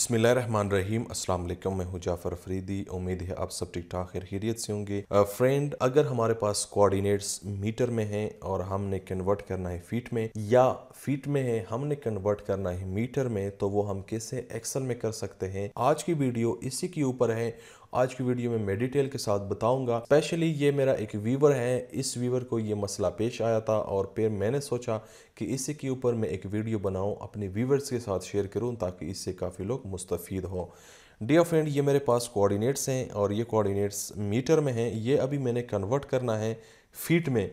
बिस्मिल्लाहिर्रहमानिर्रहीम। अस्सलाम वालेकुम मैं हूँ जाफ़र अफरीदी। उम्मीद है आप सब ठीक ठाक खैरियत से होंगे। फ्रेंड अगर हमारे पास कोऑर्डिनेट्स मीटर में हैं और हमने कन्वर्ट करना है फीट में, या फीट में है, हमने कन्वर्ट करना है मीटर में तो वो हम कैसे एक्सल में कर सकते हैं? आज की वीडियो इसी के ऊपर है आज की वीडियो में मैं डिटेल के साथ बताऊँगा। स्पेशली ये मेरा एक वीवर है, इस वीवर को ये मसला पेश आया था और फिर मैंने सोचा कि इसी के ऊपर मैं एक वीडियो बनाऊँ, अपने व्यूवर्स के साथ शेयर करूँ ताकि इससे काफ़ी लोग मुस्तफ़ हों। डियर फ्रेंड ये मेरे पास कोऑर्डिनेट्स हैं और ये कोऑर्डिनेट्स मीटर में हैं। ये अभी मैंने कन्वर्ट करना है फीट में।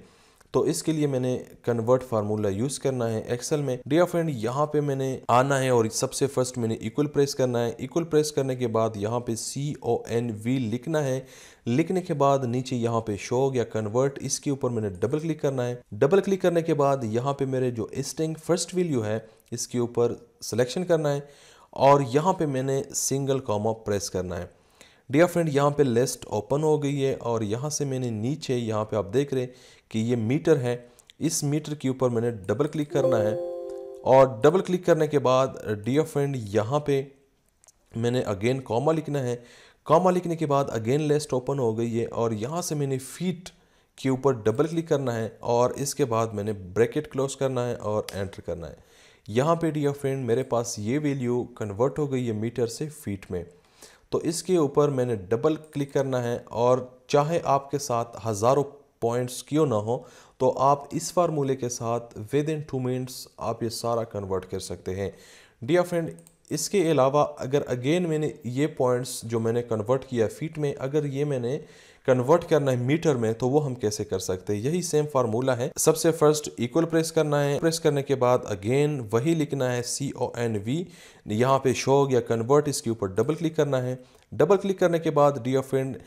तो इसके लिए मैंने कन्वर्ट फार्मूला यूज़ करना है एक्सेल में। डियर फ्रेंड यहाँ पे मैंने आना है और सबसे फ़र्स्ट मैंने इक्वल प्रेस करना है। इक्वल प्रेस करने के बाद यहाँ पे सी ओ एन वी लिखना है। लिखने के बाद नीचे यहाँ पे शो या कन्वर्ट इसके ऊपर मैंने डबल क्लिक करना है। डबल क्लिक करने के बाद यहाँ पे मेरे जो स्टिंग फ़र्स्ट वैल्यू है, इसके ऊपर सिलेक्शन करना है। और यहाँ पे मैंने सिंगल कॉमा प्रेस करना है। डियर फ्रेंड यहाँ पे लिस्ट ओपन हो गई है और यहाँ से मैंने नीचे यहाँ पे आप देख रहे कि ये मीटर है। इस मीटर के ऊपर मैंने डबल क्लिक करना है और डबल क्लिक करने के बाद डियर फ्रेंड यहाँ पे मैंने अगेन कॉमा लिखना है। कॉमा लिखने के बाद अगेन लिस्ट ओपन हो गई है और यहाँ से मैंने फीट के ऊपर डबल क्लिक करना है और इसके बाद मैंने ब्रैकेट क्लोज करना है और एंटर करना है। यहाँ पे डियर फ्रेंड मेरे पास ये वैल्यू कन्वर्ट हो गई है मीटर से फीट में। तो इसके ऊपर मैंने डबल क्लिक करना है और चाहे आपके साथ हज़ारों पॉइंट्स क्यों ना हो तो आप इस फार्मूले के साथ विद इन टू मिनट्स आप ये सारा कन्वर्ट कर सकते हैं। डियर फ्रेंड इसके अलावा अगर अगेन मैंने ये पॉइंट्स जो मैंने कन्वर्ट किया फीट में, अगर ये मैंने कन्वर्ट करना है मीटर में तो वो हम कैसे कर सकते हैं? यही सेम फार्मूला है। सबसे फ़र्स्ट इक्वल प्रेस करना है। प्रेस करने के बाद अगेन वही लिखना है सी ओ एन वी यहाँ पे शो या कन्वर्ट इसके ऊपर डबल क्लिक करना है। डबल क्लिक करने के बाद डी फ्रेंड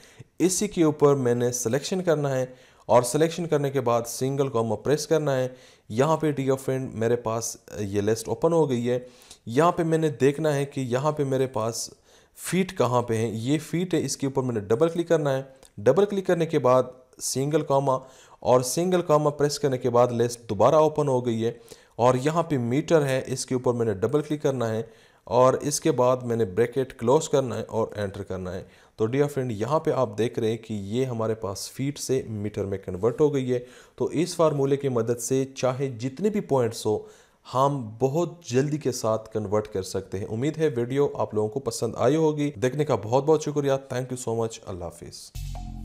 इसी के ऊपर मैंने सिलेक्शन करना है। और सिलेक्शन करने के बाद सिंगल कॉमा प्रेस करना है। यहाँ पे डी फ्रेंड मेरे पास ये लिस्ट ओपन हो गई है। यहाँ पे मैंने देखना है कि यहाँ पे मेरे पास फीट कहाँ पे हैं। ये फीट है, इसके ऊपर मैंने डबल क्लिक करना है। डबल क्लिक करने के बाद सिंगल कॉमा और सिंगल कॉमा प्रेस करने के बाद लिस्ट दोबारा ओपन हो गई है। और यहाँ पे मीटर है, इसके ऊपर मैंने डबल क्लिक करना है और इसके बाद मैंने ब्रैकेट क्लोज करना है और एंटर करना है। तो डियर फ्रेंड यहाँ पे आप देख रहे हैं कि ये हमारे पास फीट से मीटर में कन्वर्ट हो गई है। तो इस फार्मूले की मदद से चाहे जितने भी पॉइंट्स हो हम बहुत जल्दी के साथ कन्वर्ट कर सकते हैं। उम्मीद है वीडियो आप लोगों को पसंद आई होगी। देखने का बहुत बहुत शुक्रिया। थैंक यू सो मच अल्लाह हाफिज़।